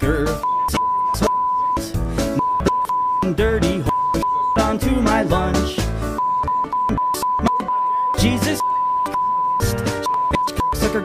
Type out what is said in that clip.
sucker. Dirty onto my lunch. Jesus. Sucker.